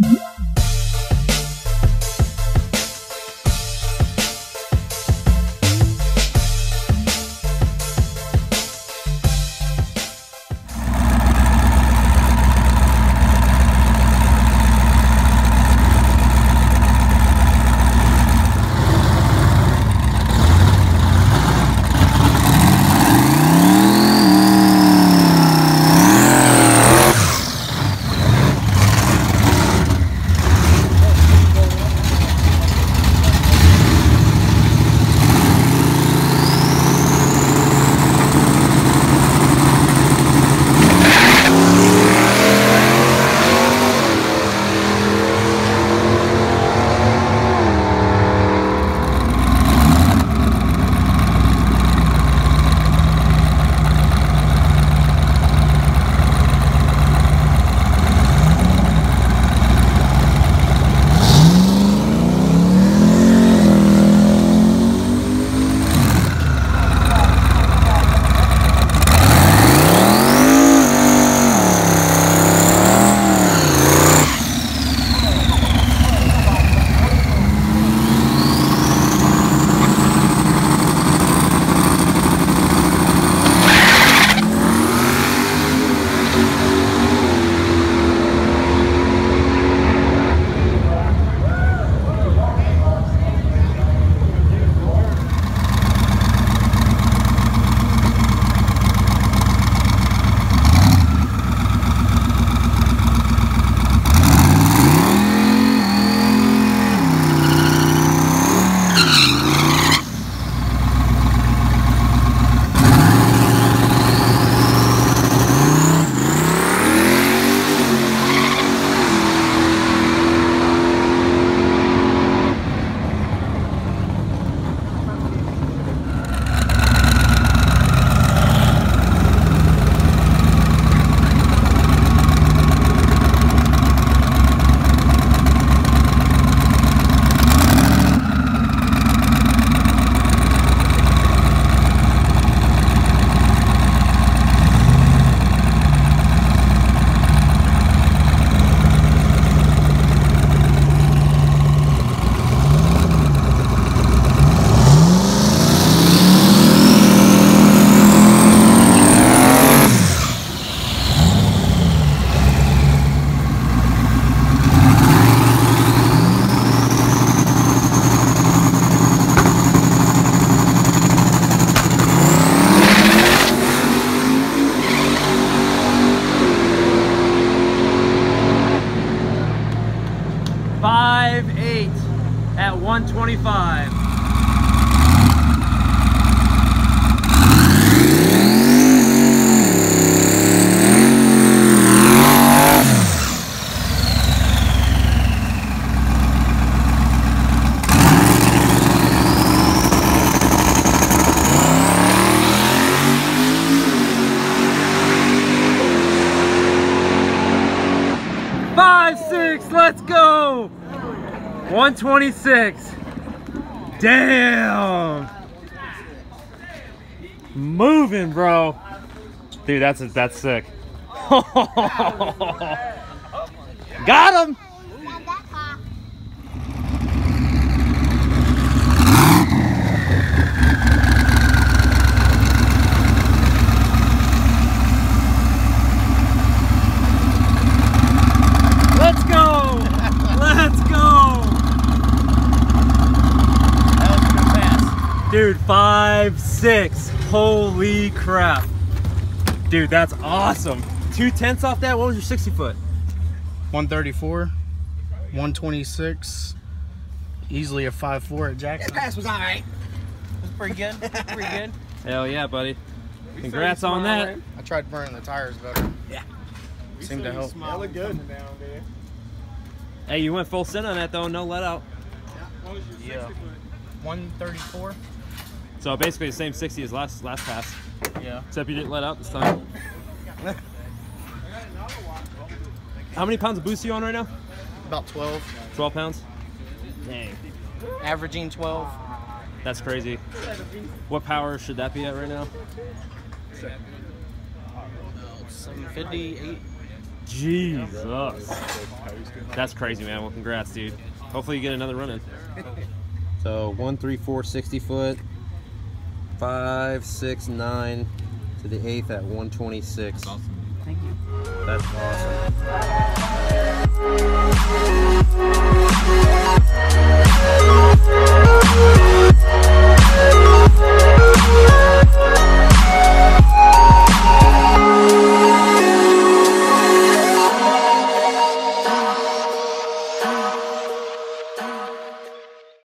Five 125. Five, six, let's go! 126. Damn! Moving, bro. Dude, that's that's sick. Got him! Let's go! Let's go! That was a good pass. Dude, five, six. Holy crap. Dude, that's awesome. Two tenths off that? What was your 60 foot? 134, 126, easily a 5'4 at Jackson. That pass was all right. was pretty good. Pretty good. Hell yeah, buddy. Congrats on that. I tried burning the tires better. Yeah. We Seemed to help. That look good. Down, Hey, you went full send on that though, no let out. Yeah. What was your yeah. 134. So basically the same 60 as last last pass, Yeah. except you didn't let out this time. How many pounds of boost are you on right now? About 12. 12 pounds? Dang, Averaging 12. that's crazy. What power should that be at right now? 750, 8. Jesus. That's crazy, man. Well, congrats, dude. Hopefully you get another run in. So one, three, four, 60 foot, five, six, nine to the eighth at 126. Awesome. Thank you. That's awesome.